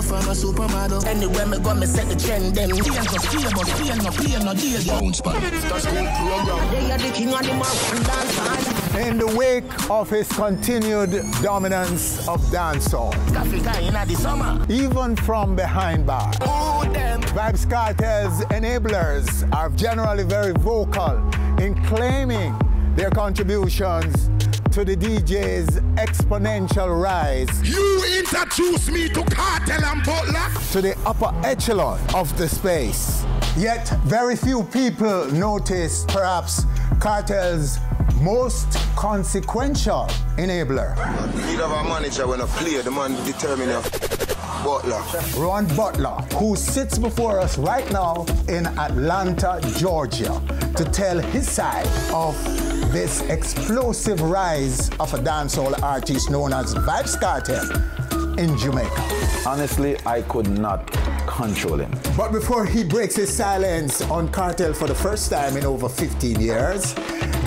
model from a supermodel. Anywhere me go, me set the trend. Them days no fear, but fear no play no days. Bounce back. That's school program. They are the king of the mountain dance In the wake of his continued dominance of dancehall, Africa in the summer. even from behind bars, Who? Vybz Kartel's enablers are generally very vocal in claiming their contributions to the DJ's exponential rise You introduce me to Kartel and Butler. to the upper echelon of the space. Yet, very few people notice perhaps Kartel's most consequential enabler, You have a manager when I play, the man determine your butler. Rohan Butler, who sits before us right now in Atlanta, Georgia, to tell his side of this explosive rise of a dancehall artist known as Vybz Kartel in Jamaica. Honestly, I could not control him. But before he breaks his silence on Kartel for the first time in over 15 years,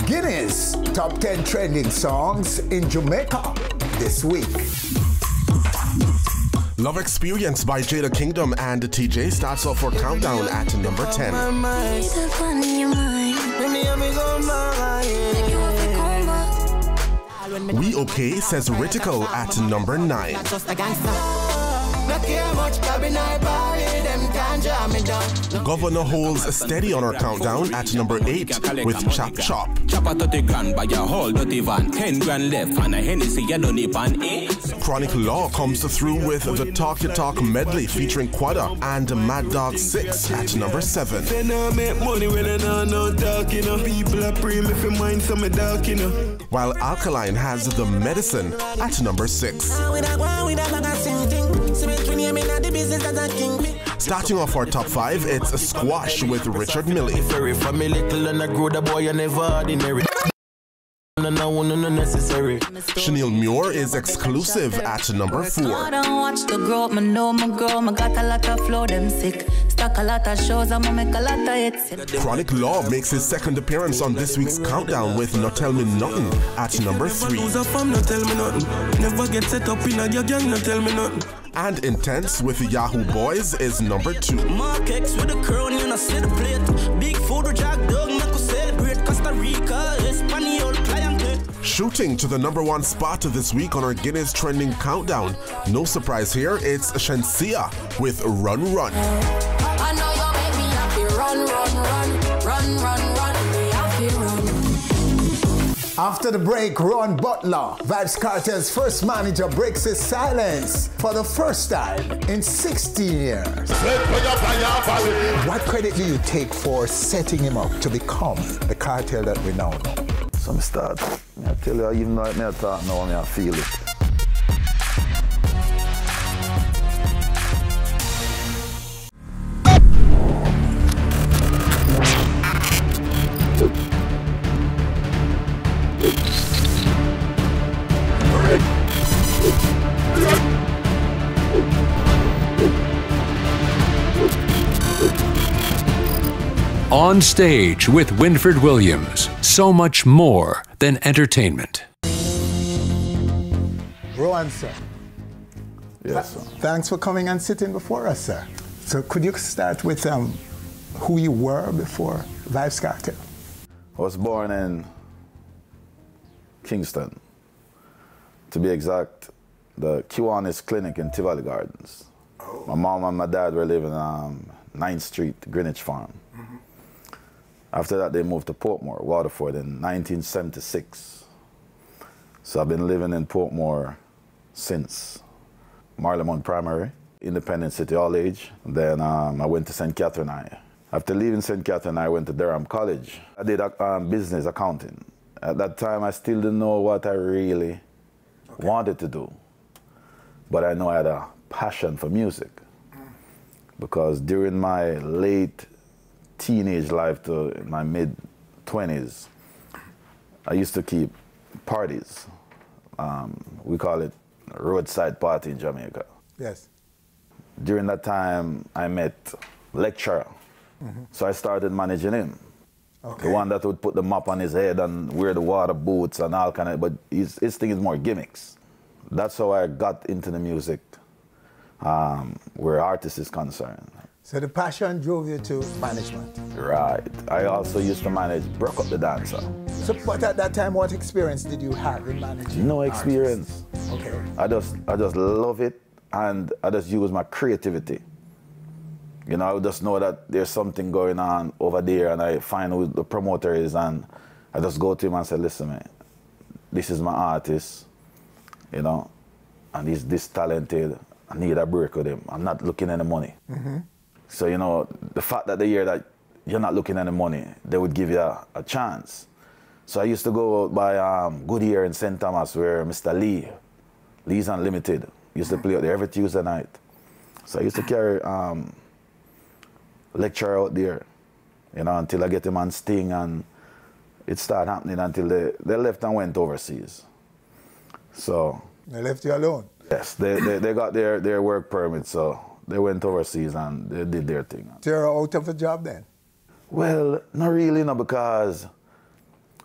Guinness top 10 trending songs in Jamaica this week. Love Experience by Jada Kingdom and TJ starts off our countdown at number 10. We Okay says Ritical at number 9. Govana holds steady on our countdown at number 8 with Chop Chop. Chop a 30 grand by grand left and a Chronic Law comes through with the Talk Your Talk medley featuring Quada and Mad Dog 6 at number 7. While Alkaline has The Medicine at number 6 name in the business as a king. Starting off our top five, it's a squash with Richard Millie. Sorry for me little and I grew the boy, and never ordinary. No, no, no, no, necessary. Chanel Muir is exclusive at number 4. I don't watch the growth, me know my grow, me got a lot of flow, them sick. Stack a lot of shows, I'ma make a lot of hits. Chronic Law makes his second appearance on this week's countdown with Not Tell Me Nothing at number 3. Lose a fam, no tell me nothing. Never get set up in a gang, no tell me nothing. And Intence with the Yahoo Boys is number 2. Mark X with a crown, you know, see plate. Big food Jack Dog, make us celebrate. Costa Rica, Espanol, client. Shooting to the number one spot of this week on our Guinness trending countdown. No surprise here, it's Shenseea with Run run. After the break, Rohan Butler, Vybz Kartel's first manager, breaks his silence for the first time in 16 years. What credit do you take for setting him up to become the cartel that we now know? Some start. I tell you, even though I talk now, I feel On stage with Winford Williams. So much more than entertainment. Rohan, sir, Yes, sir. thanks for coming and sitting before us, sir. So could you start with um, who you were before Vybz Kartel? I was born in Kingston. To be exact, the Kiwanis Clinic in Tivoli Gardens. My mom and my dad were living on 9th Street, Greenwich Farm. After that, they moved to Portmore, Waterford in 1976. So I've been living in Portmore since Marlamont Primary, Independent City All Age. Then um, I went to St. Catherine High. After leaving St. Catherine, I went to Durham College. I did um, business accounting. At that time, I still didn't know what I really wanted to do. But I know I had a passion for music. Because during my late teenage life to my mid 20s, I used to keep parties. Um, we call it roadside party in Jamaica. Yes. During that time, I met lecturer, so I started managing him. Okay. The one that would put the mop on his head and wear the water boots and all kind of, but his, his thing is more gimmicks. That's how I got into the music. Um, where artist is concerned. So the passion drove you to management. Right. I also used to manage Broke Up the Dancer. So, but at that time, what experience did you have in managing? No experience. Okay. I just I just love it and I just use my creativity. You know, I just know that there's something going on over there and I find who the promoter is and I just go to him and say, listen man, this is my artist, you know, and he's this talented. I need a break with him. I'm not looking the money. Mm-hmm. So, you know, the fact that they hear that you're not looking at the money, they would give you a, a chance. So I used to go by um, Goodyear in St. Thomas where Mr. Lee, Lee's Unlimited, used to play out there every Tuesday night. So I used to carry um, lecture out there, you know, until I get him on Sting and it started happening until they, they left and went overseas. So They left you alone. yes, they, they, they got their, their work permit, so they went overseas and they did their thing. So you're out of a job then? Well, not really, no, because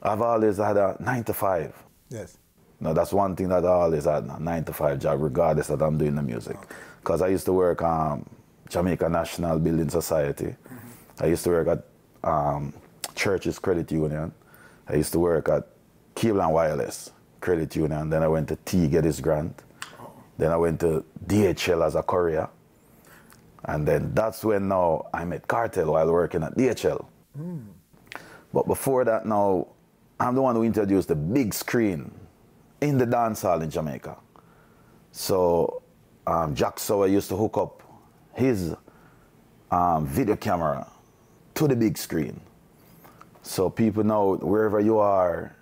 I've always had a nine to five. Yes. No, that's one thing that I always had, a nine to five job, regardless that I'm doing the music. Because I used to work um, Jamaica National Building Society. I used to work at um, Churches Credit Union. I used to work at Cable and Wireless Credit Union. Then I went to T Geddes Grant. Then I went to DHL as a courier. And then that's when now I met Kartel while working at DHL. But before that, now, I'm the one who introduced the big screen in the dance hall in Jamaica. So um, Jack Sauer used to hook up his um, video camera to the big screen. So people know wherever you are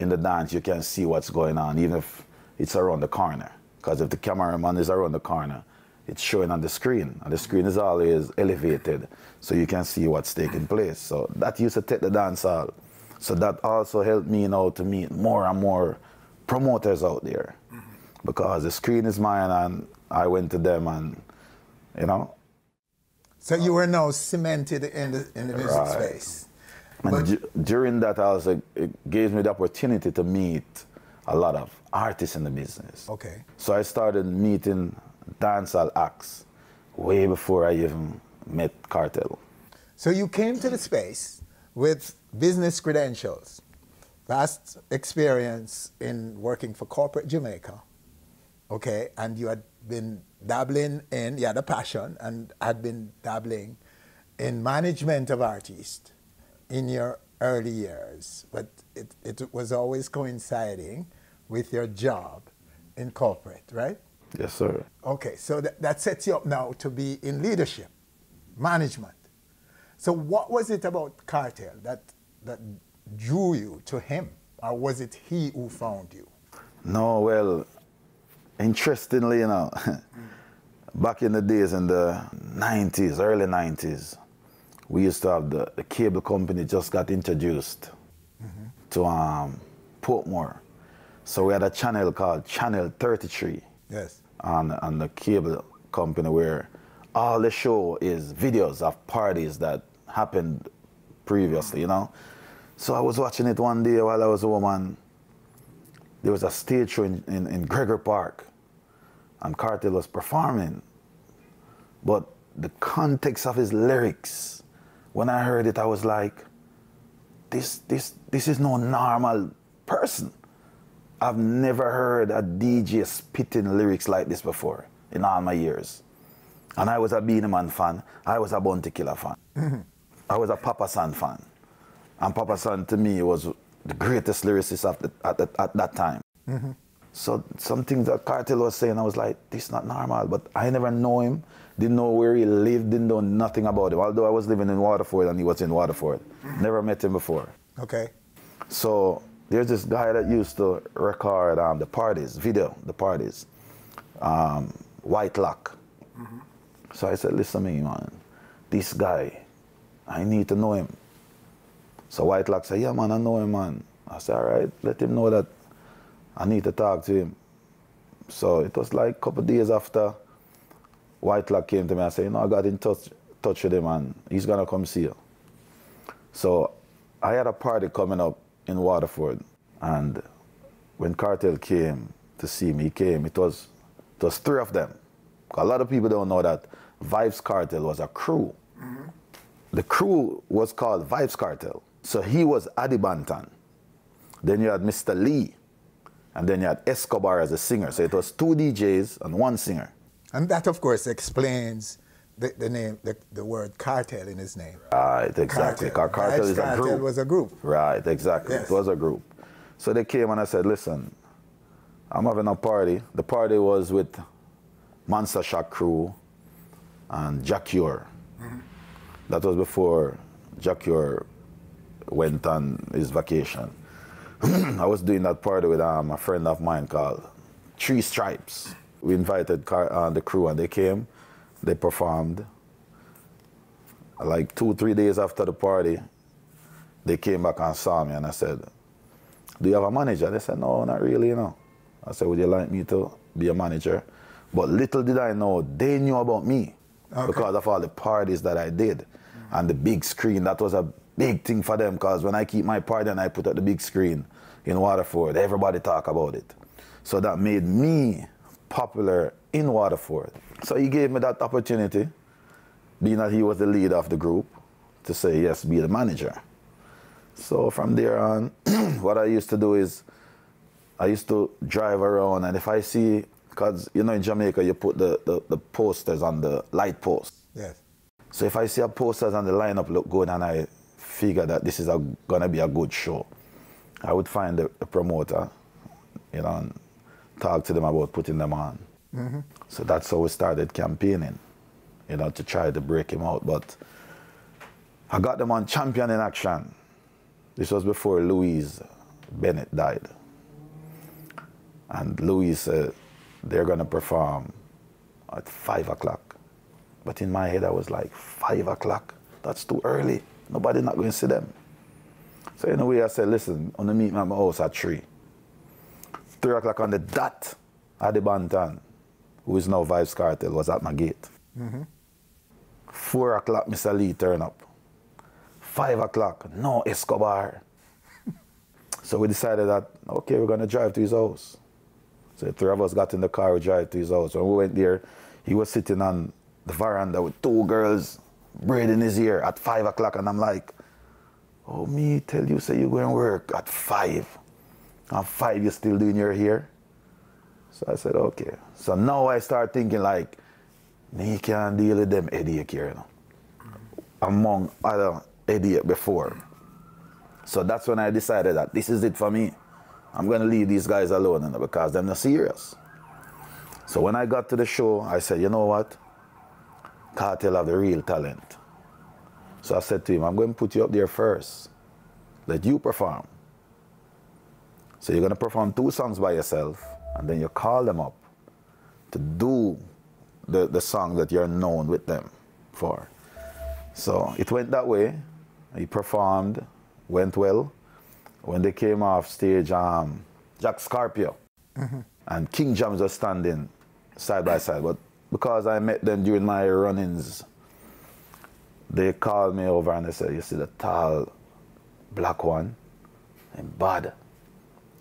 in the dance, you can see what's going on, even if it's around the corner. Because if the cameraman is around the corner, it's showing on the screen, and the screen is always elevated, so you can see what's taking place. So that used to take the dance hall. So that also helped me you know to meet more and more promoters out there, mm-hmm. because the screen is mine, and I went to them, and you know, So you were now cemented in the in the music Right. space. And du- during that, also it gave me the opportunity to meet a lot of artists in the business. Okay. So I started meeting dancehall acts way before I even met Kartel. So you came to the space with business credentials, vast experience in working for corporate Jamaica, okay, and you had been dabbling in, you had a passion and had been dabbling in management of artists in your early years, but it, it was always coinciding with your job in corporate, right? Yes, sir. Okay, so that, that sets you up now to be in leadership, management. So what was it about Kartel that, that drew you to him? Or was it he who found you? No, well, interestingly, you know, back in the days in the 90s, early 90s, we used to have the, the cable company just got introduced to um, Portmore. So we had a channel called Channel 33 Yes. On, on the cable company where all the show is videos of parties that happened previously, you know. So I was watching it one day while I was home and there was a stage show in, in, in Gregor Park and Kartel was performing. But the context of his lyrics, when I heard it, I was like, this, this, this is no normal person. I've never heard a DJ spitting lyrics like this before in all my years. And I was a Beenie Man fan. I was a Bounty Killer fan. I was a Papa San fan. And Papa San to me was the greatest lyricist of the, at, the, at that time. Mm-hmm. So some things that Kartel was saying, I was like, this is not normal. But I never know him, didn't know where he lived, didn't know nothing about him. Although I was living in Waterford and he was in Waterford. Mm-hmm. Never met him before. Okay. So there's this guy that used to record um, the parties, video, the parties, um, White Lock. So I said, listen to me, man, this guy, I need to know him. So White Lock said, yeah, man, I know him, man. I said, all right, let him know that I need to talk to him. So it was like a couple days after White Lock came to me, I said, you know, I got in touch, touch with him and he's gonna come see you. So I had a party coming up in Waterford, and when Kartel came to see me, he came. It was it was three of them A lot of people don't know that Vybz Kartel was a crew. Mm-hmm. The crew was called Vybz Kartel. So he was Adi Banton. Then you had Mr. Lee. And then you had Escobar as a singer. So it was two DJs and one singer. And that, of course, explains the, the name, the, the word cartel in his name. Right, exactly. Car- Cartel Vibes is a Cartel group. was a group. Right, exactly. Yes. It was a group. So they came and I said, listen, I'm having a party. The party was with Mansa Shock Crew and Jacure. That was before Jacure went on his vacation. I was doing that party with um, a friend of mine called Three Stripes. We invited car, uh, the crew and they came, they performed. Like two, three days after the party, they came back and saw me and I said, Do you have a manager? They said, No, not really, you know. I said, Would you like me to be a manager? But little did I know they knew about me because of all the parties that I did and the big screen. That was a big thing for them because when I keep my party and I put up the big screen in Waterford, everybody talk about it. So that made me popular in Waterford. So he gave me that opportunity, being that he was the leader of the group, to say, yes, be the manager. So from there on, what I used to do is I used to drive around and if I see, because you know in Jamaica you put the, the, the posters on the light posts. Yes. So if I see a posters and the lineup look good and I figure that this is a, gonna be a good show, I would find the, the promoter, you know, and talk to them about putting them on. Mhm. So that's how we started campaigning, you know, to try to break him out. But I got them on Champion in Action. This was before Louise Bennett died. And Louise said they're going to perform at 5 o'clock. But in my head, I was like, 5 o'clock? That's too early. Nobody not going to see them. So in a way, I said, listen, I'm going to meet me at my house at 3. 3 o'clock on the dot, Adi Banton, who is now Vybz Kartel, was at my gate. Mm -hmm. 4 o'clock, Mr. Lee turn up. 5 o'clock, no Escobar. so we decided that, okay, we're going to drive to his house. So the three of us got in the car, we drive to his house. When we went there, he was sitting on the veranda with two girls braiding his ear at 5 o'clock, and I'm like, oh, me tell you, say you're going to work at 5 and five, you're still doing your hair. So I said, okay. So now I start thinking like, you can't deal with them idiot here, you know, among other idiot before. So that's when I decided that this is it for me. I'm gonna leave these guys alone you know, because they're not serious. So when I got to the show, I said, you know what? Kartel have the real talent. So I said to him, I'm going to put you up there first. Let you perform. So you're going to perform two songs by yourself, and then you call them up to do the, the song that you're known with them for. So it went that way. He performed, went well. When they came off stage, um, Jack Scorpio and King James was standing side by side. But because I met them during my run-ins, they called me over and they said, you see the tall black one? And bad.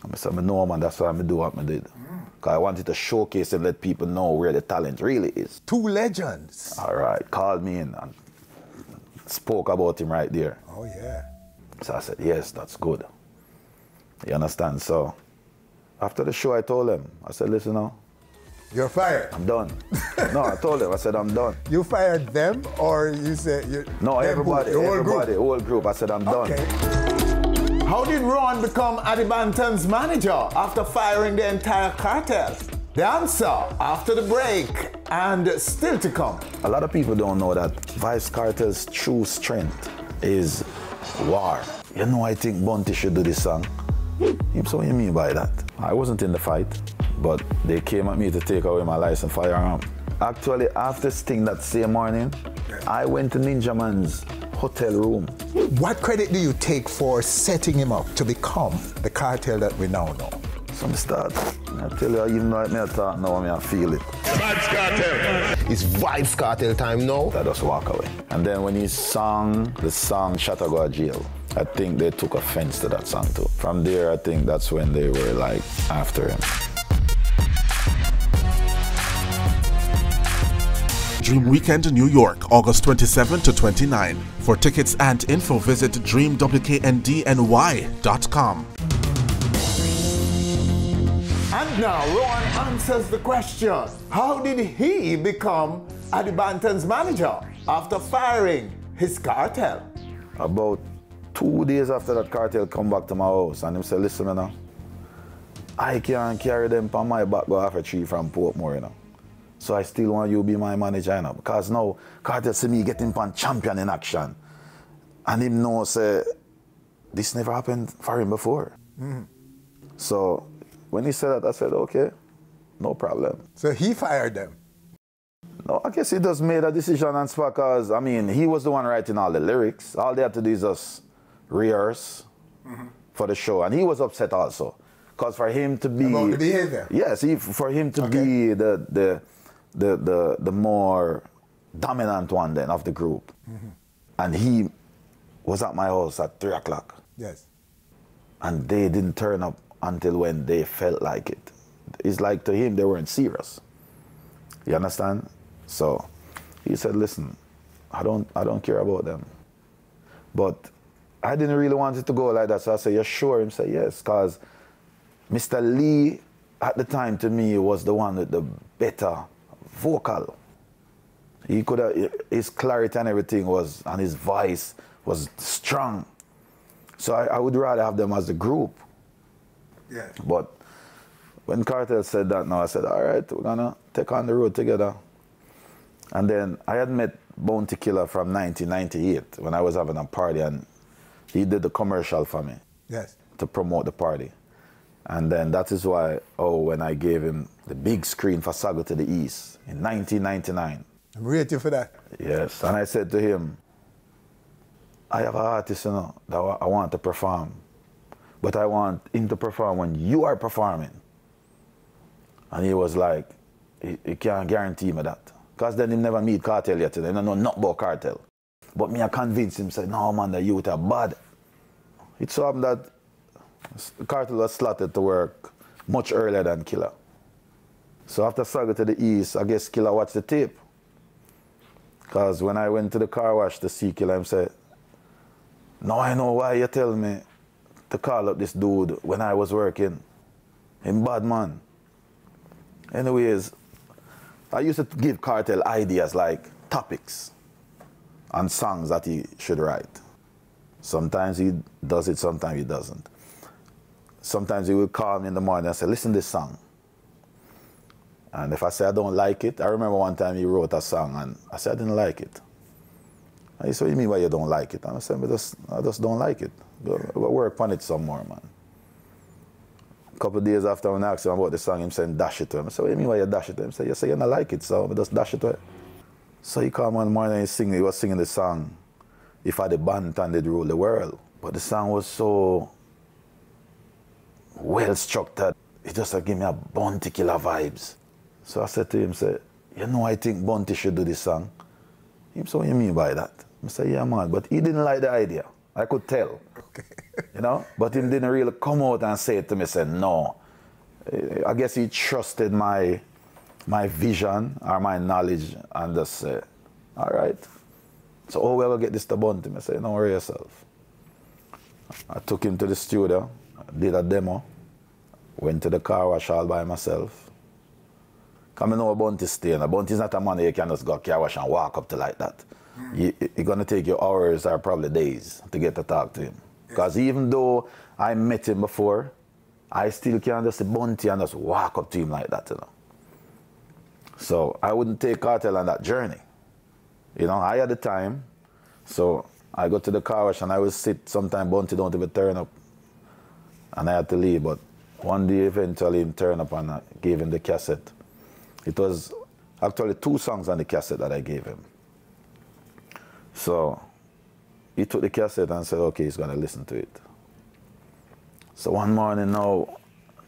I said, I know man, that's why I do what I did. Because I wanted to showcase and let people know where the talent really is. Two legends. All right, called me in and spoke about him right there. Oh, yeah. So I said, yes, that's good. You understand? So after the show, I told him, I said, listen now, You're fired. I'm done. no, I told him, I said, I'm done. You fired them, or you said you? No, everybody, who? The whole everybody, group? whole group. I said, I'm done. How did Rohan become Adi Banton's manager after firing the entire cartel? The answer after the break and still to come. A lot of people don't know that Vybz Kartel's true strength is war. You know, I think Bunty should do this song. So what you mean by that? I wasn't in the fight, but they came at me to take away my license firearm. Actually, after Sting that same morning, I went to Ninjaman's hotel room. What credit do you take for setting him up to become the cartel that we now know? From the start, I tell you, even though I talk now, I feel it. Vybz Kartel. It's Vybz Kartel time now. I just walk away. And then when he sang the song Shatta Go Jail, I think they took offense to that song too. From there, I think that's when they were like after him. Dream Weekend New York, August 27 to 29. For tickets and info, visit dreamwkndny.com. And now Rohan answers the question How did he become Adi Banton's manager after firing his cartel? About two days after that cartel come back to my house and him say, listen, you know, I can't carry them on my back go off a tree from Portmore, you know. So I still want you to be my manager, you know, because now cartel see me getting pan champion in action. And him know say this never happened for him before. Mhm. So when he said that, I said, okay, no problem. So he fired them. No, I guess he just made a decision on spot because, I mean, he was the one writing all the lyrics. All they had to do is just rehearse for the show. And he was upset also. Because for him to be. About the behavior? Yes, he, for him to be the, the, the, the, the more dominant one then of the group. Mm-hmm. And he was at my house at 3 o'clock. Yes. And they didn't turn up until when they felt like it. It's like to him, they weren't serious. You understand? So he said, listen, I don't, I don't care about them. But I didn't really want it to go like that. So I said, you're sure? He said, yes, because Mr. Lee at the time to me was the one with the better vocal. He could have, his clarity and everything was, and his voice was strong. So I, I would rather have them as a group. Yeah. But when Cartel said that, now I said, all right, we're gonna take on the road together. And then I had met Bounty Killer from 1998 when I was having a party, and he did the commercial for me Yes. to promote the party. And then that is why, oh, when I gave him the big screen for Saga to the East in 1999. I'm waiting for that. Yes, and I said to him, I have an artist, you know, that I want to perform, but I want him to perform when you are performing. And he was like, he, he can't guarantee me that. Because then he never meet cartel yet, they don't know nothing about cartel. But me, I convinced him, say, no man, the youth are bad. It so happened that cartel was slotted to work much earlier than Killer. So after Saga to the East, I guess Killer watched the tape. Because when I went to the car wash to see Killer, him said, now I know why you tell me to call up this dude when I was working. Him bad man. Anyways, I used to give Kartel ideas like topics and songs that he should write. Sometimes he does it, sometimes he doesn't. Sometimes he would call me in the morning and say, listen to this song. And if I say I don't like it, I remember one time he wrote a song and I said I didn't like it. And he said, What do you mean why you don't like it? And I said, I just, I just don't like it. Go, work on it some more, man. A couple of days after I asked him about the song, he said, dash it to him. I said, What do you mean why you dash it to him? He said, You say you don't like it, so I just dash it to him. So he came one morning and he, sing, he was singing the song, If I the band and they'd rule the world. But the song was so well structured. It just like, give me a bounty killer vibes. So I said to him, say, you know I think Bounty should do this song. He said, what do you mean by that? I said, yeah man, but he didn't like the idea. I could tell. Okay. you know? But he didn't really come out and say it to me, say, no. Eh, I guess he trusted my my vision or my knowledge and just say, all right. So oh, we'll get this to Bounty. I said, don't worry yourself. I took him to the studio, did a demo, went to the car wash all by myself. Come know a Bounty stay. A Bounty is not a man you can just go car wash and walk up to like that. You, it's gonna take you hours or probably days to get to talk to him. Because even though I met him before, I still can't just Bounty and just walk up to him like that, you know. So I wouldn't take cartel on that journey. You know, I had the time, so I go to the car wash and I would sit sometime Bounty don't even turn up. And I had to leave, but one day eventually he turned up and I gave him the cassette. It was actually two songs on the cassette that I gave him. So he took the cassette and said, okay, he's gonna listen to it. So one morning now,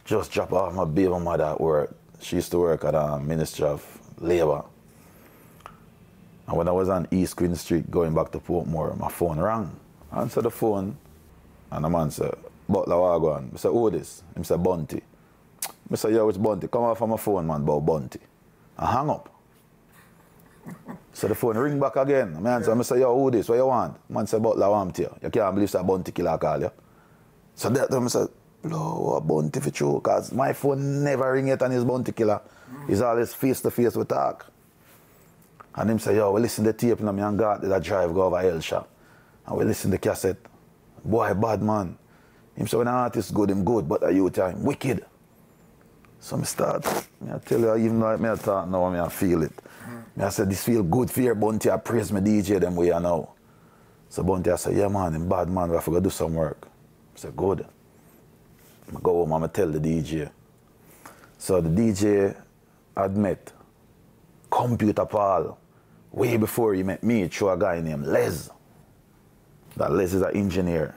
just drop off my baby mother at work. She used to work at a Ministry of Labor. And when I was on East Queen Street going back to Portmore, my phone rang. I answered the phone, and the man said, Butler Wagwan. I said, who this? He said, Bunty. I said, yeah, it's Bunty. Come off on my phone, man, about Bunty. I hang up. So the phone ring back again. Man, so I say, yo, who this? What you want? Man say, Butler want you. You can't believe that bounty killer call you. So that time I said, blow a bounty for true, because my phone never ring it and it's bounty killer. He's always face to face with talk. And him say, yo, we listen to the tape and me and God that drive go over shop. And we listen to the cassette. Boy, bad man. Him say, when an artist good, him good, but a you time wicked. So I start, me I tell you, even though me I talk now, me I feel it. Mm. Me I say, this feel good for your Bunty, I praise me DJ them way I know. So Bunty I say, yeah man, him bad man, we have to go do some work. I say, good. I go home and I tell the DJ. So the DJ admit, Computer Paul way before he met me through a guy named Les. That Les is an engineer.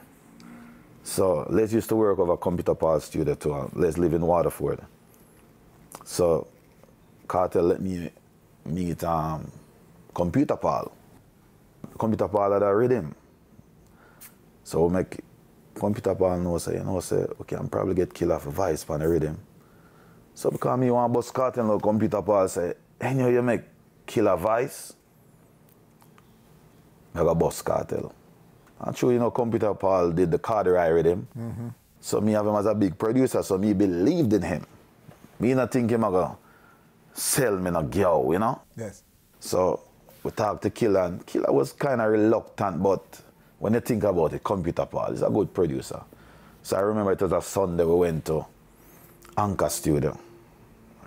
So Les used to work over Computer Paul studio too. and Les live in Waterford. So Carter let me meet um, Computer Paul. Computer Paul had a rhythm. So we make Computer Paul know say, you know, say, okay, I'm probably get killed off a vice on the rhythm. So because me want bus Kartel now, Computer Paul say, hey, you, know, you make killer vice, I got bus Kartel. And true, you know, Computer Paul did the Carderai rhythm. Mhm. So me have him as a big producer, so me believed in him. Me not think him go sell me no girl, you know? Yes. So we talked to Killer, and Killer was kind of reluctant, but when you think about it, Computer Paul is a good producer. So I remember it was a Sunday we went to Anchor Studio,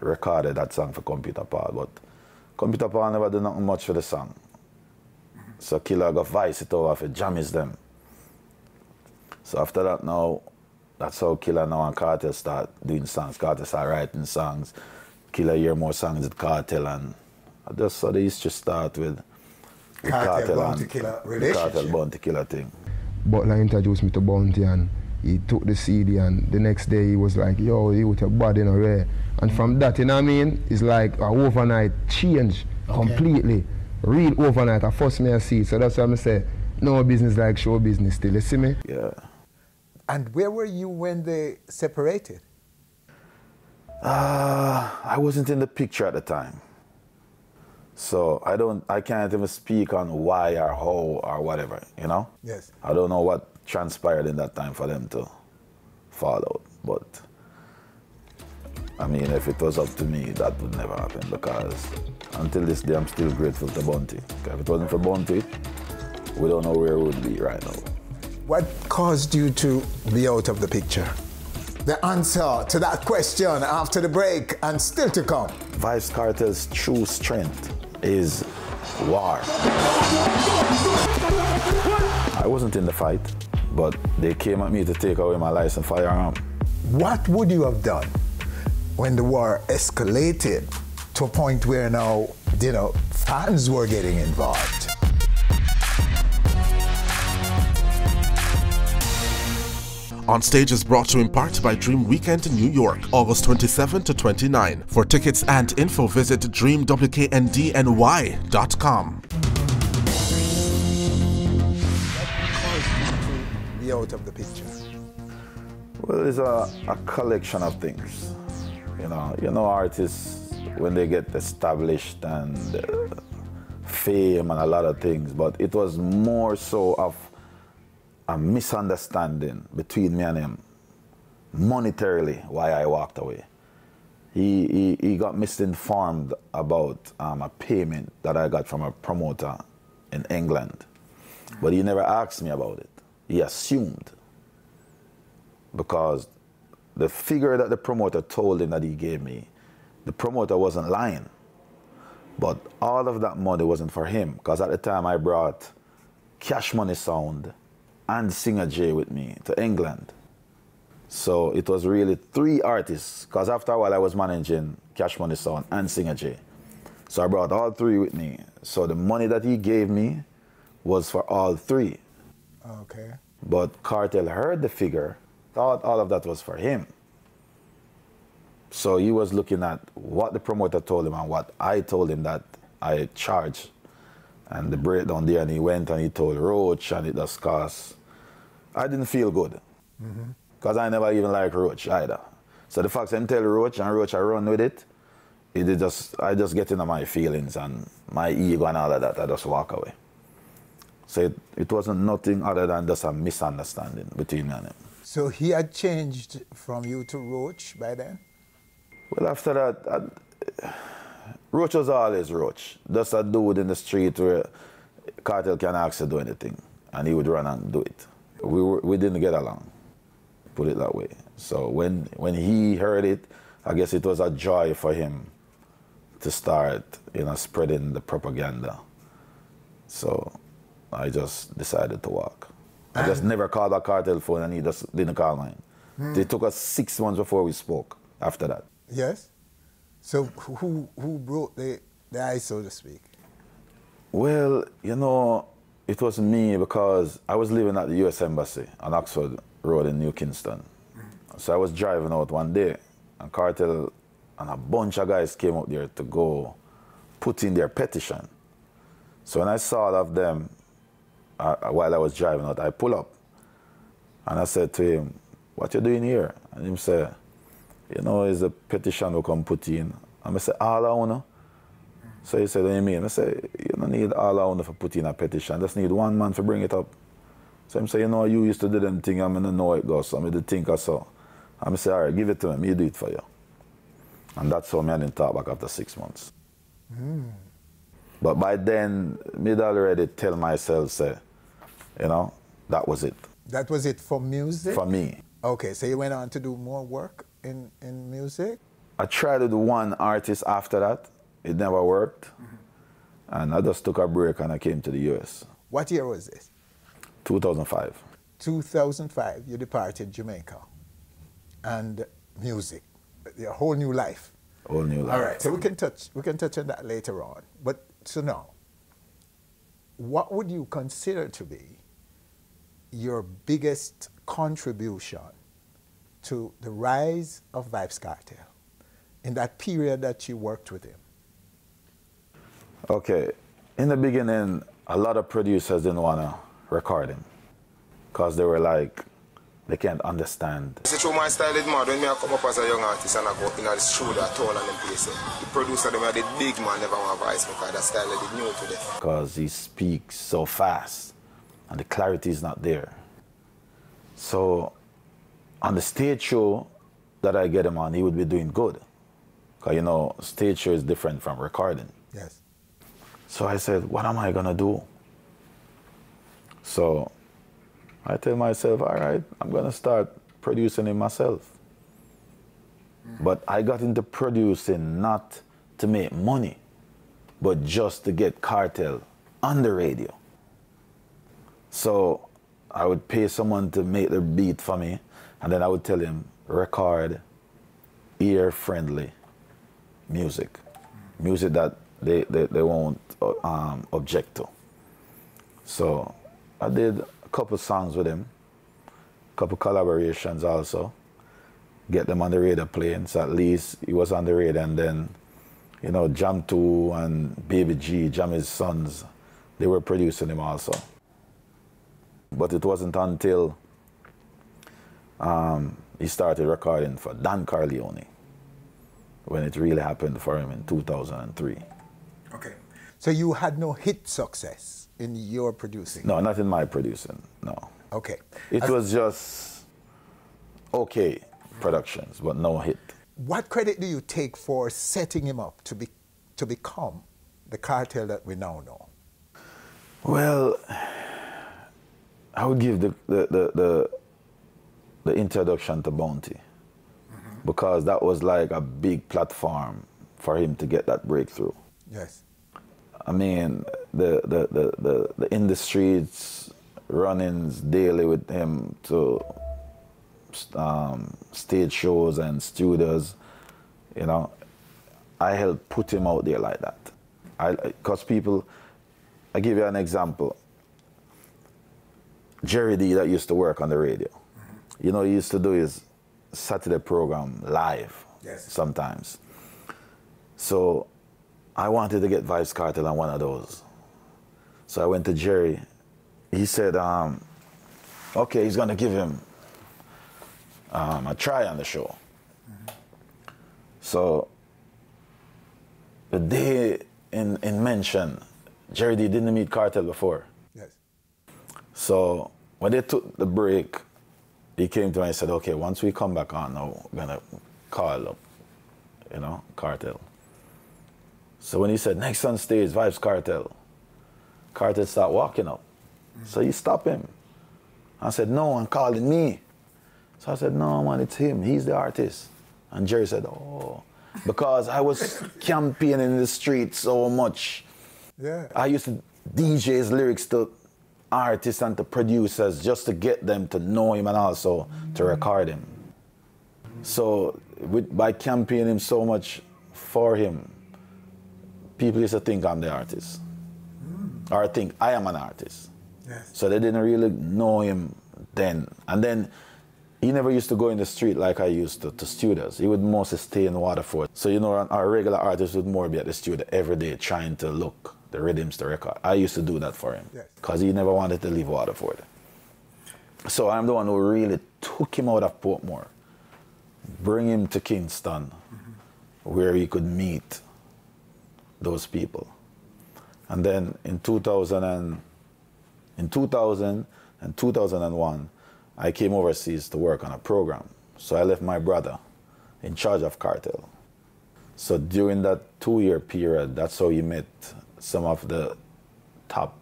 recorded that song for Computer Paul, but Computer Paul never did nothing much for the song. So Killer got vice it over for jammies them. So after that now, that's how Killer now and Kartel start doing songs. Kartel start writing songs. Killer hear more songs with Kartel and I just so they used to start with, with Kartel Bounty and Killer the relationship. Kartel Bounty Killer thing. Butler introduced me to Bounty and he took the CD and the next day he was like, yo, you with your body in a rare. And from that, you know what I mean? It's like a overnight change completely. Real overnight. I first me I see. So that's why I'm say, no business like show business still. You see me? Yeah. And where were you when they separated? Uh, I wasn't in the picture at the time. So I don't I can't even speak on why or how or whatever, you know? Yes. I don't know what transpired in that time for them to fall out. But I mean if it was up to me that would never happen because until this day I'm still grateful to Bounty. If it wasn't for Bounty, we don't know where we would be right now. What caused you to be out of the picture? The answer to that question after the break and still to come. Vybz Kartel's true strength is war. I wasn't in the fight, but they came at me to take away my license firearm. What would you have done when the war escalated to a point where now, you know, fans were getting involved? On Stage is brought to you in part by Dream Weekend in New York, August 27 to 29. For tickets and info, visit dreamwkndny.com. Be out of the picture. Well, it's a, a collection of things. You know, you know, artists when they get established and uh, fame and a lot of things, but it was more so of a misunderstanding between me and him, monetarily, why I walked away. He, he, he got misinformed about um, a payment that I got from a promoter in England, but he never asked me about it. He assumed because the figure that the promoter told him that he gave me, the promoter wasn't lying. But all of that money wasn't for him because at the time I brought Cash Money Sound and Singer J with me to England. So it was really three artists because after a while I was managing Cash Money Sound and Singer J. So I brought all three with me. So the money that he gave me was for all three. Okay. But Kartel heard the figure, thought all of that was for him. So he was looking at what the promoter told him and what I told him that I charged. And the breakdown there, and he went and he told Roach, and it just cost. I didn't feel good. Mm-hmm. Because I never even liked Roach either. So the fact that him tell Roach and Roach I run with it, it just I just get into my feelings and my ego and all of that. I just walk away. So it, it wasn't nothing other than just a misunderstanding between me and him. So he had changed from you to Roach by then? Well, after that, I, Roach was always Roach. Just a dude in the street where Kartel can ask to do anything, and he would run and do it. We, were, we didn't get along, put it that way. So when, when he heard it, I guess it was a joy for him to start, you know, spreading the propaganda. So I just decided to walk. I just never called a cartel phone and he just didn't call mine. Hmm. It took us six months before we spoke after that. Yes. So who who broke the, the ice, so to speak? Well, you know, it was me because I was living at the US Embassy on Oxford Road in New Kingston. So I was driving out one day and Kartel and a bunch of guys came out there to go put in their petition. So when I saw all of them uh, while I was driving out, I pull up and I said to him, what you doing here? And him said, you know, it's a petition we come put in. And I said, all I wanna. So he said, what do you mean? I said, you don't need all I for put in a petition. Just need one man to bring it up. So he said, you know, you used to do them thing, I'm gonna know it goes. So I did think I saw. I said, all right, give it to me, me do it for you. And that's how me and him talk back after six months. Hmm. But by then, me already tell myself, say, you know, that was it That was it for music? for me. Okay, so you went on to do more work in, in music? I tried to do one artist after that. It never worked. Mm-hmm. And I just took a break and I came to the US. What year was this? 2005. 2005, you departed Jamaica. And music, a whole new life. Whole new life. All right, so we can touch we can touch on that later on. But so now, what would you consider to be your biggest contribution to the rise of Vybz Kartel in that period that you worked with him? Okay. In the beginning, a lot of producers didn't want to record him because they were like, they can't understand. See, through my style is mad. When me I come up as a young artist and I go up in the studio, town and them places, the producer them are the big man never want voice me because that style is new to them. because he speaks so fast and the clarity is not there. So on the stage show that I get him on, he would be doing good. Because, you know, stage show is different from recording. Yes. So I said, what am I going to do? So I tell myself, all right, I'm going to start producing it myself. Mm. But I got into producing not to make money, but just to get cartel on the radio. So I would pay someone to make the beat for me, and then I would tell him, record ear friendly music, music that they, they, they won't um, object to. So I did a couple songs with him, a couple collaborations also, get them on the radar playing. So at least he was on the radar, and then, you know, Jam 2 and Baby G, Jammy's sons, they were producing him also. But it wasn't until um, he started recording for Don Corleon when it really happened for him in 2003. Okay. So you had no hit success in your producing? No, not in my producing, no. Okay. It As- was just okay productions, but no hit. What credit do you take for setting him up to be to become the cartel that we now know? Well, I would give the the the, the, the introduction to Bounty because that was like a big platform for him to get that breakthrough. Yes. I mean, the the the the, the industry's runnings daily with him to um, stage shows and studios. You know, I helped put him out there like that. I because people. I give you an example. Jerry D that used to work on the radio. You know, he used to do his Saturday program live Yes. sometimes. So I wanted to get Vybz Kartel on one of those. So I went to Jerry. He said, um, okay, he's gonna give him um, a try on the show. So the day in, in mention, Jerry D didn't meet Kartel before. So when they took the break, he came to me and said, okay, once we come back on now, we're gonna call up, you know, Kartel. So when he said, next on stage, Vybz Kartel, Kartel start walking up. So he stopped him. I said, no, I'm calling me. So I said, no, man, it's him. He's the artist. And Jerry said, oh, because I was campaigning in the street so much. Yeah. I used to DJ his lyrics to artists and to producers just to get them to know him and also to record him. So with, by campaigning him so much for him, people used to think I'm the artist. Hmm. Or think I am an artist. Yes. So they didn't really know him then. And then he never used to go in the street like I used to, to studios. He would mostly stay in Waterford. So, you know, our regular artists would more be at the studio every day trying to look the rhythms to record. I used to do that for him Yes. because he never wanted to leave Waterford. So I'm the one who really took him out of Portmore, bring him to Kingston, mm-hmm. where he could meet those people. And then in 2000 and, in 2000 and 2001, I came overseas to work on a program. So I left my brother in charge of Kartel. So during that two-year period, that's how he met some of the top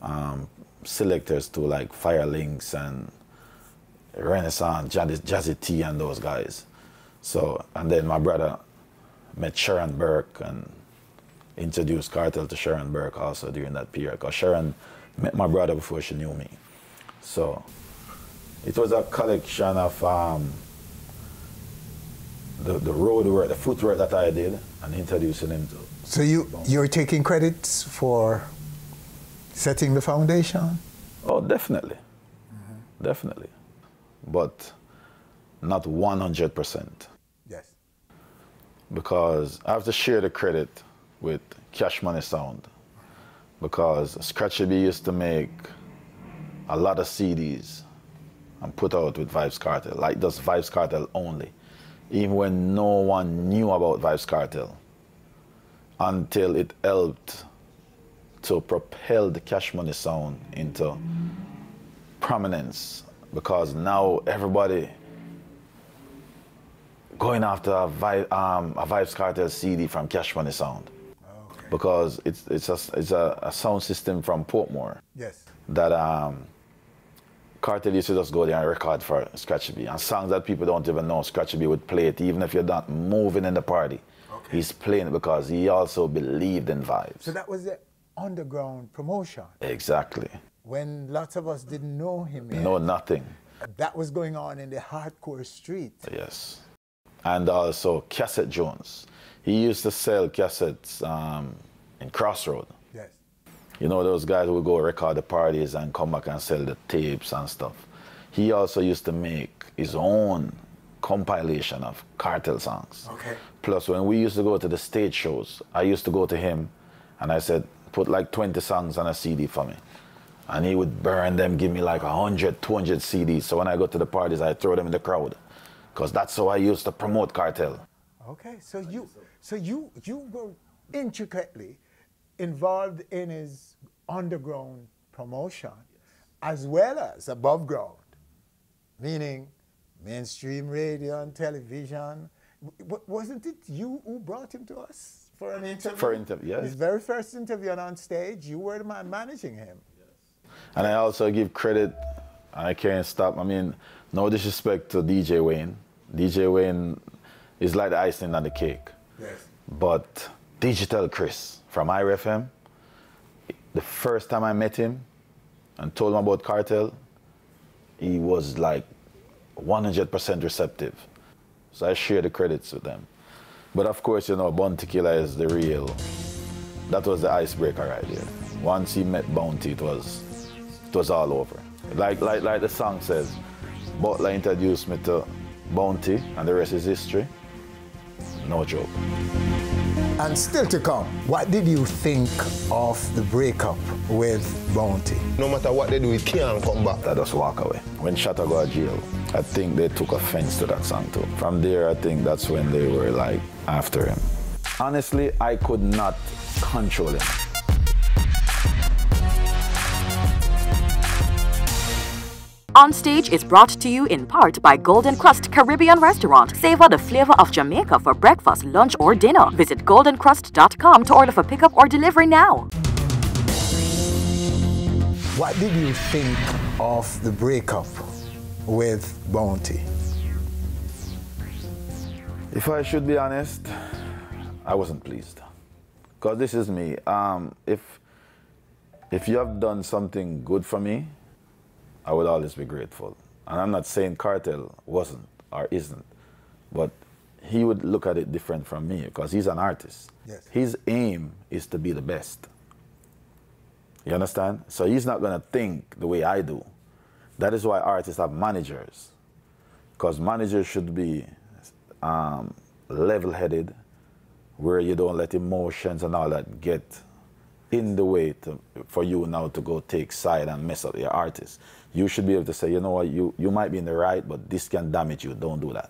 um, selectors to like Firelinks and Renaissance, Jazzy, Jazzy T and those guys. So, and then my brother met Sharon Burke and introduced Kartel to Sharon Burke also during that period. Because Sharon met my brother before she knew me. So it was a collection of um, the, the road work, the footwork that I did and introducing him to. So you you're taking credits for setting the foundation? Oh, definitely. Definitely. But not 100%. Yes. Because I have to share the credit with Cash Money Sound. Because Scratchy B used to make a lot of CDs and put out with Vybz Kartel, like just Vybz Kartel only, even when no one knew about Vybz Kartel, until it helped to propel the Cash Money Sound into prominence. Because now everybody going after a, Vi- um, a Vybz Kartel CD from Cash Money Sound. Because it's, it's, a, it's a, a sound system from Portmore Yes. that um, Kartel used to just go there and record for Scratchy B. And songs that people don't even know, Scratchy B would play it even if you're not moving in the party. He's playing because he also believed in vibes. So that was the underground promotion Exactly. when lots of us didn't know him yet. No, nothing. That was going on in the hardcore street. Yes. And also Cassette Jones. He used to sell cassettes um, in Crossroad. Yes. You know those guys who would go record the parties and come back and sell the tapes and stuff. He also used to make his own compilation of Kartel songs. Okay. Plus, when we used to go to the stage shows, I used to go to him and I said, put like 20 songs on a CD for me. And he would burn them, give me like 100, 200 CDs. So when I go to the parties, I throw them in the crowd. Because that's how I used to promote Kartel. Okay, so you so you you were intricately involved in his underground promotion as well as above ground, meaning mainstream radio and television. W- wasn't it you who brought him to us for an interview? For interview, yes. His very first interview and on stage, you were the man managing him. Yes. And I also give credit, I can't stop. I mean, no disrespect to DJ Wayne. DJ Wayne is like the icing on the cake. Yes. But Digital Chris from IRIE FM, the first time I met him and told him about Kartel, he was like 100% receptive. So I share the credits with them. But of course, you know, Bounty Killer is the real, that was the icebreaker right there. Once he met Bounty, it was, it was all over. Like, like, like the song says, Butler introduced me to Bounty, and the rest is history. No joke. And still to come, what did you think of the breakup with Bounty? No matter what they do, it can't come back. I just walk away. When Shatta got jail, I think they took offense to that song too. From there, I think that's when they were like after him. honestly, I could not control him. On Stage is brought to you in part by Golden Crust Caribbean Restaurant. Savor the flavor of Jamaica for breakfast, lunch, or dinner. Visit goldencrust.com to order for pickup or delivery now. What did you think of the breakup with Bounty? If I should be honest, I wasn't pleased. Because this is me. Um, if, if you have done something good for me, I would always be grateful. And I'm not saying Kartel wasn't or isn't, but he would look at it different from me because he's an artist. Yes. His aim is to be the best. You understand? So he's not going to think the way I do. That is why artists have managers. Because managers should be um, level headed, where you don't let emotions and all that get in the way to, for you now to go take side and mess up your artist. You should be able to say, you know what, you, you might be in the right, but this can damage you. Don't do that.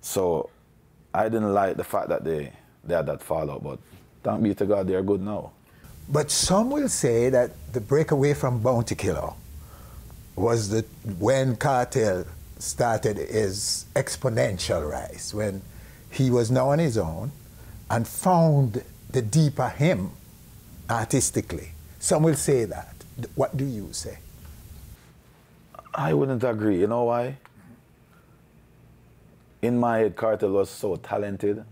So I didn't like the fact that they, they had that fallout, but thank be to God, they're good now. But some will say that the breakaway from Bounty Killer was the when Kartel started his exponential rise, when he was now on his own and found the deeper him artistically. Some will say that. What do you say? I wouldn't agree. You know why? In my head, Kartel was so talented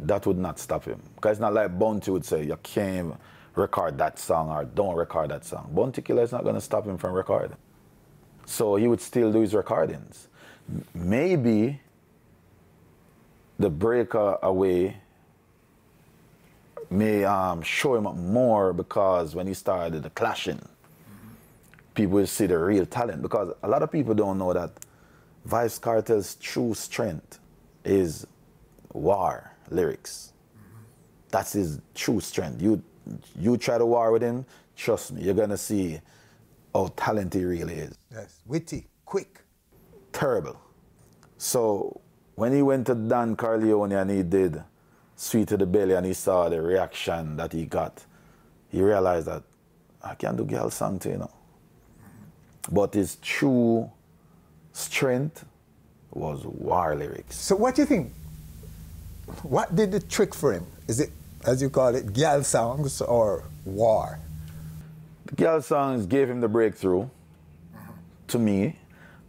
that would not stop him. Because it's not like Bounty would say, you can't record that song or don't record that song. Bounty Killer is not going to stop him from recording. So he would still do his recordings. Maybe the breakaway may um, show him up more because when he started the clashing, people will see the real talent. Because a lot of people don't know that Vybz Kartel's true strength is war lyrics. That's his true strength. You you try to war with him, trust me, you're gonna see how talented he really is. Yes, witty, quick. Terrible. So when he went to Don Corleon and he did Sweet to the Belly and he saw the reaction that he got, he realized that I can't do girl song too, you know. But his true strength was war lyrics. So what do you think? What did the trick for him? Is it, as you call it, girl songs or war? The girl songs gave him the breakthrough to me,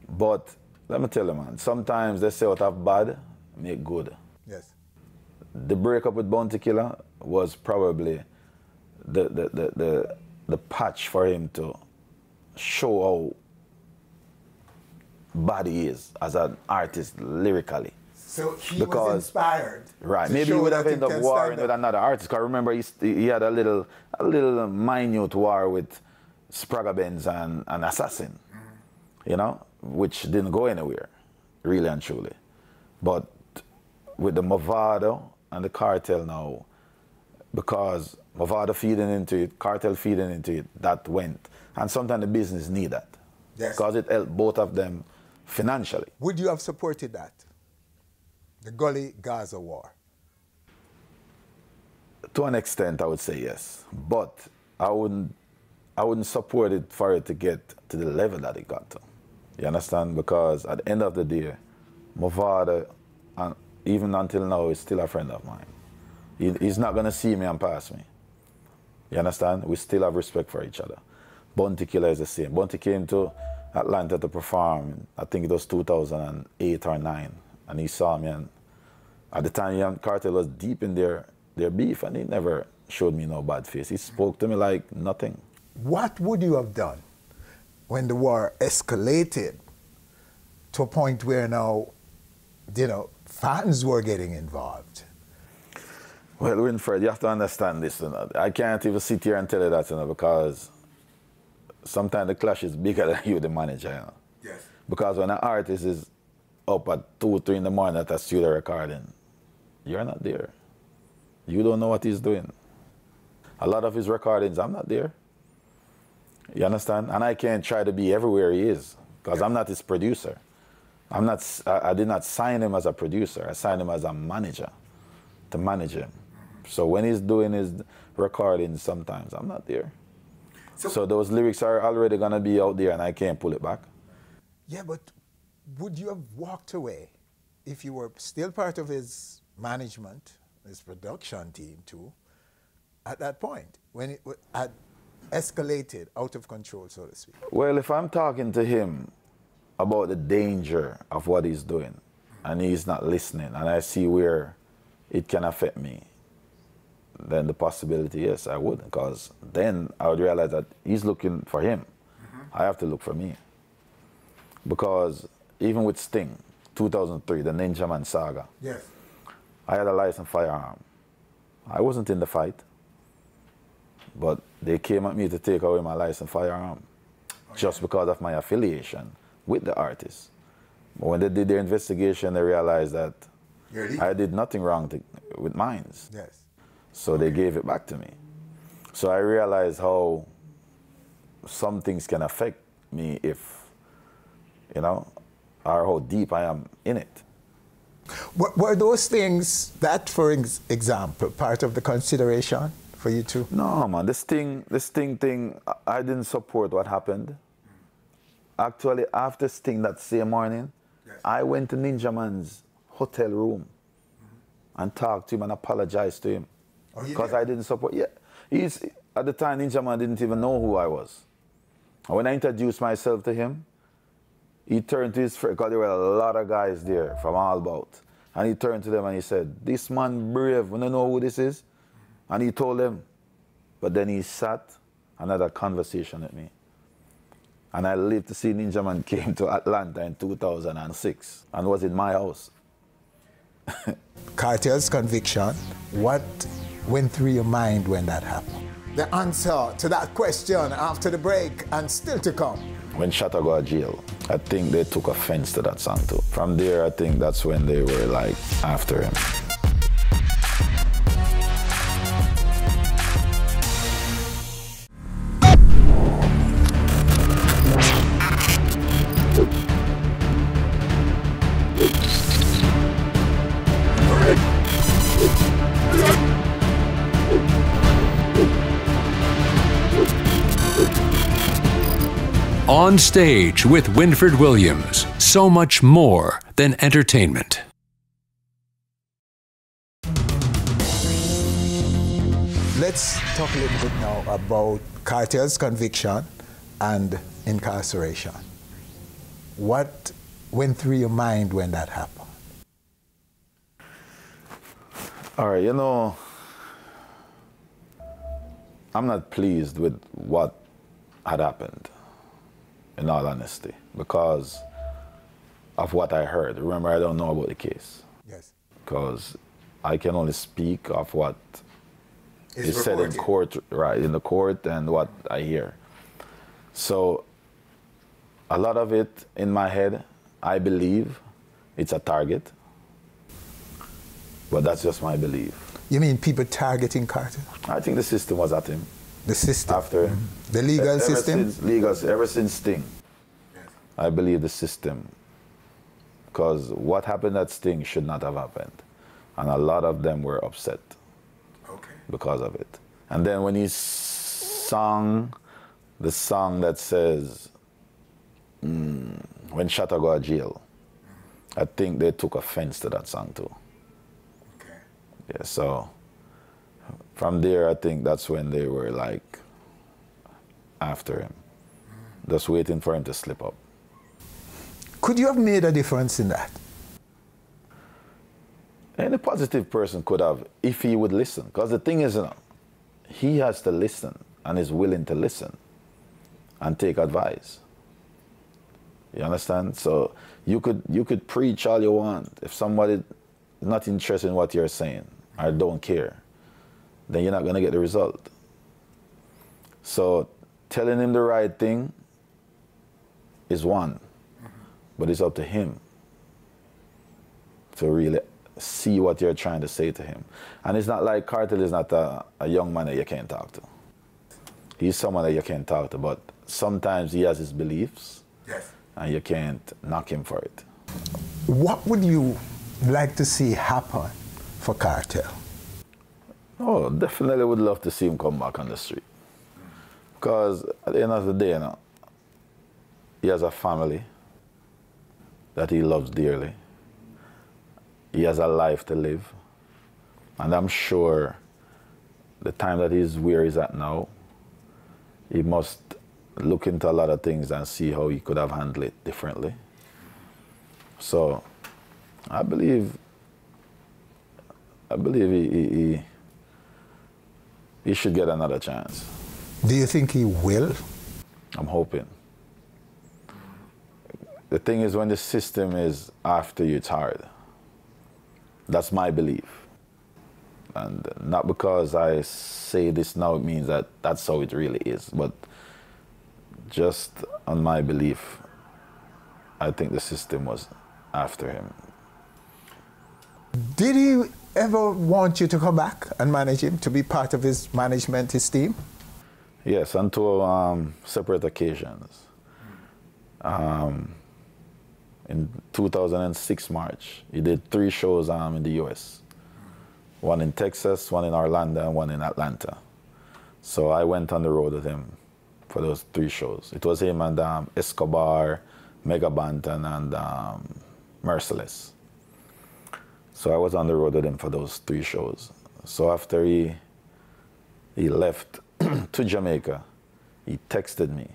but let me tell you, man, sometimes they say what have bad, make good. Yes. The breakup with Bounty Killer was probably the, the, the, the, the patch for him to show how bad he is as an artist lyrically. So he was inspired. Right. Maybe he would have ended up warring with another artist. Because remember, he, he had a little, a little minute war with Spragga Benz and, and Assassin, you know, which didn't go anywhere, really and truly. But with the Mavado and the Kartel now, because Mavado feeding into it, Kartel feeding into it, that went. And sometimes the business need that. Yes. Because it helped both of them financially. Would you have supported that? The Gully Gaza war. To an extent, I would say yes, but I wouldn't. I wouldn't support it for it to get to the level that it got to. You understand? Because at the end of the day, my father, and even until now, is still a friend of mine. He, he's not gonna see me and pass me. You understand? We still have respect for each other. Bounty Killer is the same. Bounty came to Atlanta to perform. I think it was 2008 or 9, and he saw me. And at the time, Young Kartel was deep in their their beef, and he never showed me no bad face. He spoke to me like nothing. What would you have done when the war escalated to a point where now, you know, fans were getting involved? Well, Winford, you have to understand this. You know. I can't even sit here and tell you that, you know, because sometimes the clash is bigger than you, the manager, you know. Yes. Because when an artist is up at 2, 3 in the morning at a studio recording, you're not there. You don't know what he's doing. A lot of his recordings, I'm not there. You understand? And I can't try to be everywhere he is because I'm not his producer. I'm not. I, I did not sign him as a producer. I signed him as a manager to manage him. So when he's doing his recordings, sometimes I'm not there. So, those lyrics are already gonna be out there, and I can't pull it back. Yeah, but would you have walked away if you were still part of his management, his production team too, at that point when it had escalated out of control, so to speak? Well, if I'm talking to him about the danger of what he's doing, and he's not listening, and I see where it can affect me, then the possibility, is I would, because then I would realize that he's looking for him. Mm-hmm. I have to look for me. Because even with Sting, 2003, the Ninjaman saga, Yes. I had a license firearm. I wasn't in the fight, but they came at me to take away my license firearm just because of my affiliation with the artist. But when they did their investigation, they realized that. I did nothing wrong to, with mines. Yes. So they gave it back to me. So I realized how some things can affect me if, you know, or how deep I am in it. Were, were those things that, for example, part of the consideration for you too? No, man. This thing, this thing, thing. I- didn't support what happened. Actually, after Sting that same morning, I went to Ninjaman's hotel room and talked to him and apologized to him Oh, because did? I didn't support. Yeah, he's at the time Ninjaman didn't even know who I was. And when I introduced myself to him, he turned to his friend because there were a lot of guys there from all about, and he turned to them and he said, "This man brave. We don't know who this is," and he told them. But then he sat and had a conversation with me. And I lived to see Ninjaman came to Atlanta in 2006 and was in my house. Kartel's conviction, what went through your mind when that happened? The answer to that question after the break and still to come. When Shatta got jail, I think they took offense to that song too. From there, I think that's when they were like after him. On stage with Winford Williams. So much more than entertainment. Let's talk a little bit now about Kartel's conviction and incarceration. What went through your mind when that happened? All right, you know, I'm not pleased with what had happened, in all honesty, because of what I heard. Remember, I don't know about the case. Yes. Because I can only speak of what Is is said in court, right, in the court, and what I hear. So, a lot of it in my head, I believe it's a target, but that's just my belief. You mean people targeting Carter? I think the system was at him. The system. After mm-hmm. The legal ever system? Since, legal, ever since Sting, I believe the system. Because what happened at Sting should not have happened. And a lot of them were upset because of it. And then when he sang the song that says, mm, when Shatta go to jail, I think they took offense to that song too. Yeah, so from there, I think that's when they were like after him, just waiting for him to slip up. Could you have made a difference in that? Any positive person could have if he would listen. Because the thing is, you know, he has to listen and is willing to listen and take advice. You understand? So you could you could preach all you want. If somebody is not interested in what you're saying or don't care, then you're not gonna get the result. So telling him the right thing is one, but it's up to him to really see what you're trying to say to him. And it's not like Kartel is not a, a young man that you can't talk to. He's someone that you can't talk to, but sometimes he has his beliefs Yes. and you can't knock him for it. What would you like to see happen for Kartel? Oh, definitely would love to see him come back on the street. Because at the end of the day, you know, he has a family that he loves dearly. He has a life to live. And I'm sure the time that he's where he's at now, he must look into a lot of things and see how he could have handled it differently. So I believe I believe he, he, he, he should get another chance. Do you think he will? I'm hoping. The thing is, when the system is after you, it's hard. That's my belief. And not because I say this now, it means that that's how it really is. But just on my belief, I think the system was after him. Did he ever want you to come back and manage him, to be part of his management, his team? Yes, on two um, separate occasions. Um, in 2006 March, he did three shows um, in the U.S. One in Texas, one in Orlando, and one in Atlanta. So I went on the road with him for those three shows. It was him and um, Escobar, Mega Banton, and um, Merciless. So I was on the road with him for those three shows. So after he he left to Jamaica, he texted me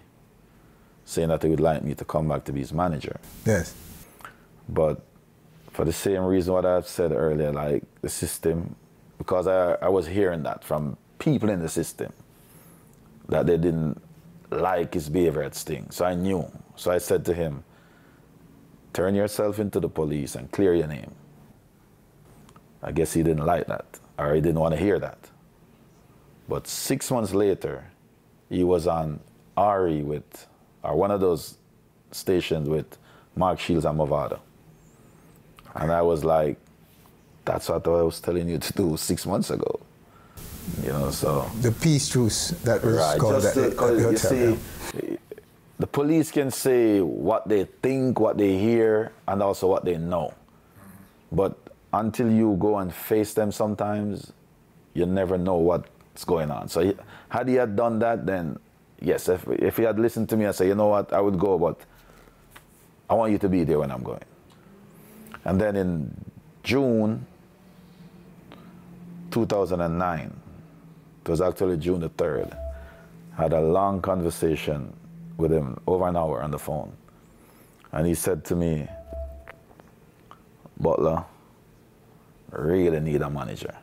saying that he would like me to come back to be his manager. Yes. But for the same reason what I've said earlier, like the system, because I, I was hearing that from people in the system that they didn't like his behavior at Sting. So I knew. So I said to him, turn yourself into the police and clear your name. I guess he didn't like that, or he didn't want to hear that. But six months later, he was on Ari with, or one of those stations with Mark Shields and Mavado. And I was like, that's what I was telling you to do six months ago. You know, so. The peace truce that was right, called just at, to- at the you see, the police can say what they think, what they hear, and also what they know. But until you go and face them sometimes, you never know going on. So he- had he had done that, then yes, if, if he had listened to me and said, you know what, I would go, but I want you to be there when I'm going. And then in June 2009, it was actually June the 3rd, I had a long conversation with him, over an hour on the phone. And he said to me, Butler, really need a manager.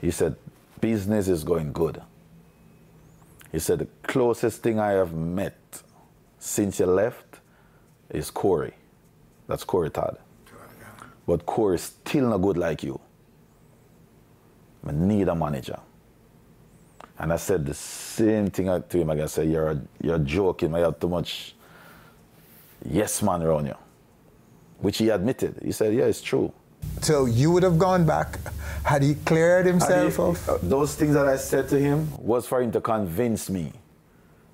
He said, business is going good. He said, the closest thing I have met since you left is Corey. That's Corey Todd. But Corey's still not good like you. I need a manager. And I said the same thing to him. I said, you're, you're joking. I have too much yes man around you. Which he admitted. He said, yeah, it's true. So you would have gone back had he cleared himself And of. uh, those things that I said to him was for him to convince me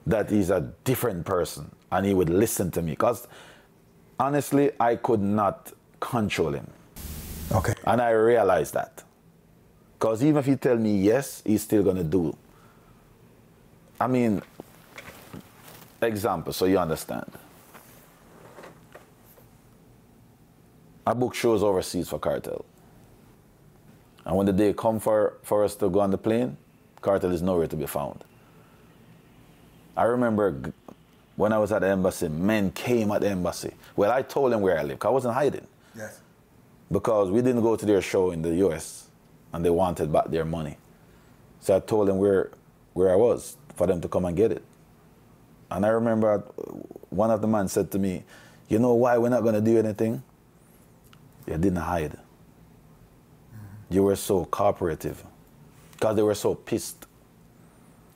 that he's a different person and he would listen to me. Because honestly, I could not control him. Okay. And I realized that. Because even if he tell me yes, he's still gonna do. I mean, example, so you understand. I book shows overseas for Kartel. And when the day come for, for us to go on the plane, Kartel is nowhere to be found. I remember when I was at the embassy, men came at the embassy. Well, I told them where I live, 'cause I wasn't hiding. Yes. Because we didn't go to their show in the US and they wanted back their money. So I told them where, where I was for them to come and get it. And I remember one of the men said to me, You know why we're not going to do anything? You didn't hide. You were so cooperative because they were so pissed.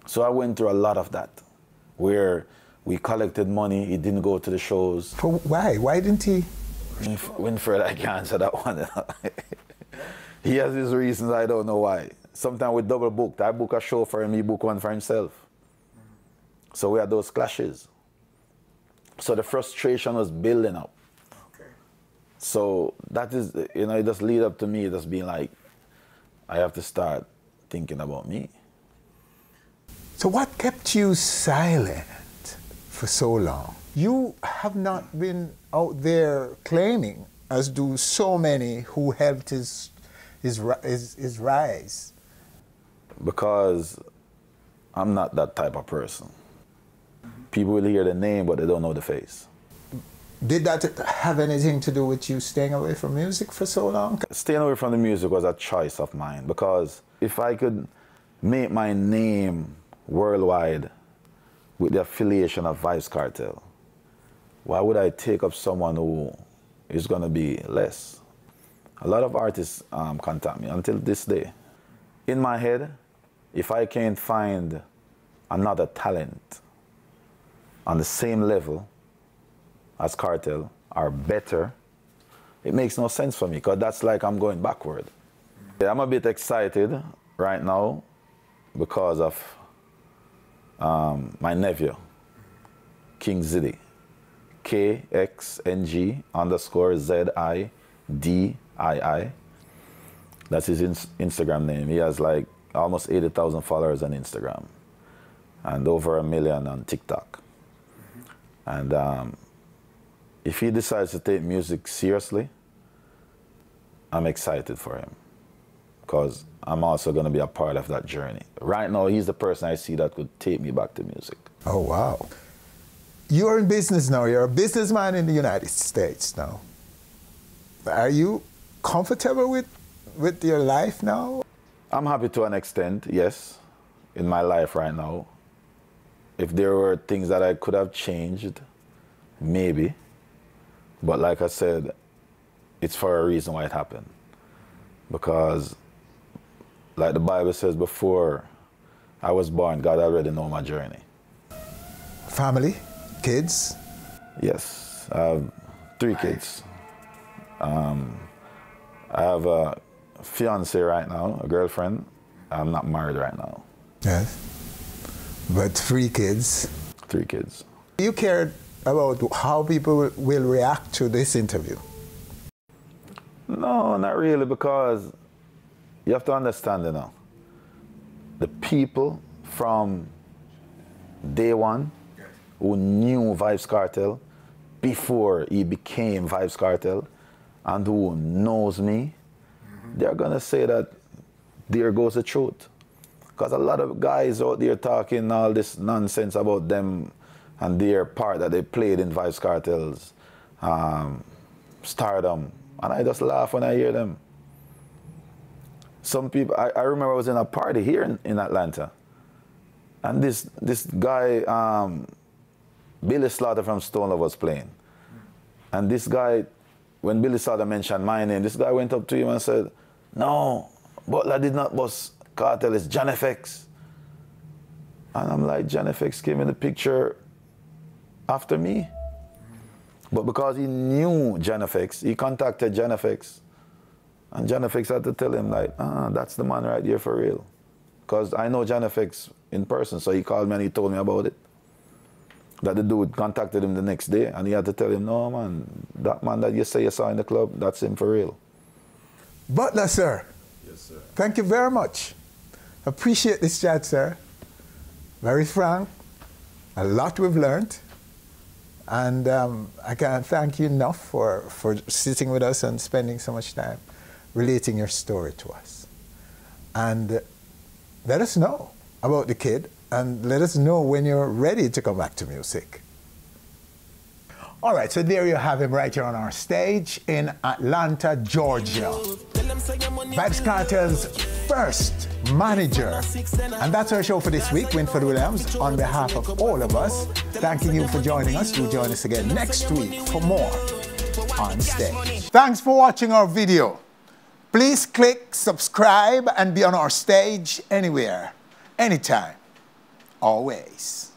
So I went through a lot of that where we collected money, he didn't go to the shows. For why? Why didn't he? Winf- Winford, I can't answer that one. he has his reasons, I don't know why. Sometimes we double booked. I book a show for him, he book one for himself. So we had those clashes. So the frustration was building up. Okay. So that is, you know, it just lead up to me just being like, I have to start thinking about me. So, what kept you silent for so long? You have not been out there claiming, as do so many who helped his, his, his, his rise. Because I'm not that type of person. People will hear the name, but they don't know the face. Did that have anything to do with you staying away from music for so long? Staying away from the music was a choice of mine because if I could make my name worldwide with the affiliation of Vybz Kartel, why would I take up someone who is going to be less? A lot of artists um, contact me until this day. In my head, if I can't find another talent on the same level as Kartel are better, it makes no sense for me because that's like I'm going backward. Yeah, I'm a bit excited right now because of um, my nephew, King Ziddy. K-X-N-G underscore Z-I-D-I-I. That's his Instagram name. He has like almost 80,000 followers on Instagram and over a million on TikTok. And um, if he decides to take music seriously, I'm excited for him because I'm also going to be a part of that journey. Right now, he's the person I see that could take me back to music. Oh, wow. You're in business now. You're a businessman in the United States now. Are you comfortable with, with your life now? I'm happy to an extent, yes, in my life right now. If there were things that I could have changed, maybe. But like I said, it's for a reason why it happened. Because, like the Bible says, before I was born, God already know my journey. Family, kids? Yes, I have three kids. Um, I have a fiance right now, a girlfriend. I'm not married right now. Yes. But three kids? Three kids. You cared about how people will react to this interview? No, not really, because you have to understand, you know, the people from day one who knew Vybz Kartel before he became Vybz Kartel and who knows me, they're gonna say that there goes the truth. Because a lot of guys out there talking all this nonsense about them and their part that they played in Vybz Kartel's um, stardom. And I just laugh when I hear them. Some people, I, I remember I was in a party here in, in Atlanta. And this, this guy, um, Billy Slaughter from Stone Love was playing. And this guy, when Billy Slaughter mentioned my name, this guy went up to him and said, No, Butler did not boss Kartel, it's. And I'm like, John FX came in the picture after me. But because he knew John FX, he contacted John FX. And John FX had to tell him, like, ah, that's the man right here for real. Because I know John FX in person, so he called me and he told me about it. That the dude contacted him the next day, and he had to tell him, no, man, that man that you say you saw in the club, that's him for real. Butler, sir. Yes, sir. Thank you very much. Appreciate this chat, sir. Very frank. A lot we've learned. And um, I can't thank you enough for, for sitting with us and spending so much time relating your story to us. And uh, let us know about the kid and let us know when you're ready to come back to music. All right, so there you have him right here on our stage in Atlanta, Georgia. Vybz Kartel's first manager. And that's our show for this week. Winford Williams, on behalf of all of us, thanking you for joining us. Do join us again next week for more on stage. Thanks for watching our video. Please click subscribe and be on our stage anywhere, anytime, always.